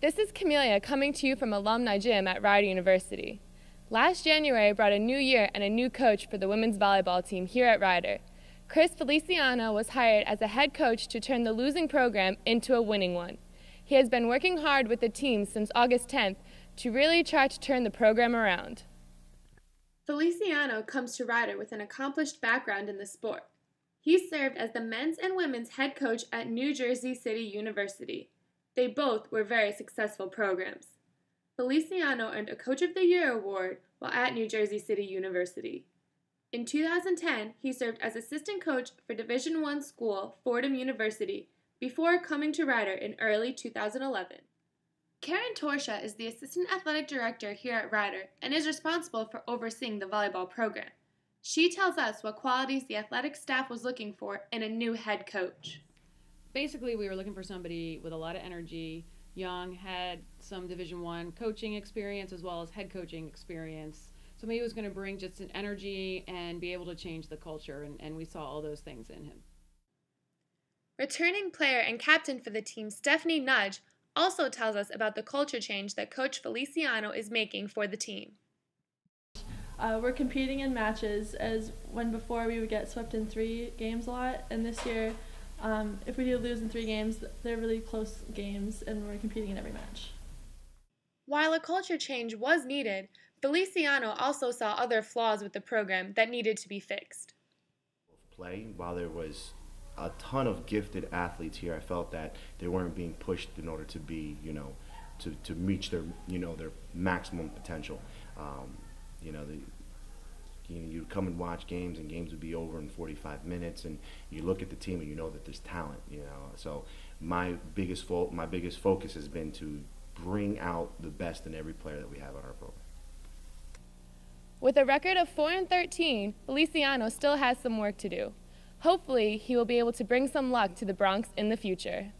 This is Camelia coming to you from Alumni Gym at Rider University. Last January brought a new year and a new coach for the women's volleyball team here at Rider. Chris Feliciano was hired as a head coach to turn the losing program into a winning one. He has been working hard with the team since August 10th to really try to turn the program around. Feliciano comes to Rider with an accomplished background in the sport. He served as the men's and women's head coach at New Jersey City University. They both were very successful programs. Feliciano earned a Coach of the Year award while at New Jersey City University. In 2010, he served as assistant coach for Division I school Fordham University before coming to Rider in early 2011. Karen Torsha is the assistant athletic director here at Rider and is responsible for overseeing the volleyball program. She tells us what qualities the athletic staff was looking for in a new head coach. Basically, we were looking for somebody with a lot of energy, young, had some Division One coaching experience as well as head coaching experience. Somebody who was going to bring just an energy and be able to change the culture, and, and we saw all those things in him. Returning player and captain for the team, Stephanie Nudge, also tells us about the culture change that Coach Feliciano is making for the team. Uh, we're competing in matches as when before we would get swept in three games a lot, and this year, um, if we do lose in three games, they're really close games, and we're competing in every match. While a culture change was needed, Feliciano also saw other flaws with the program that needed to be fixed. Play while there was a ton of gifted athletes here, I felt that they weren't being pushed in order to be, you know, to, to reach their, you know, their maximum potential. Um, you know, the, you know, you'd come and watch games, and games would be over in 45 minutes, and you look at the team, and you know that there's talent. You know, so my biggest fo- my biggest focus has been to bring out the best in every player that we have on our program. With a record of 4 and 13, Feliciano still has some work to do. Hopefully, he will be able to bring some luck to the Broncs in the future.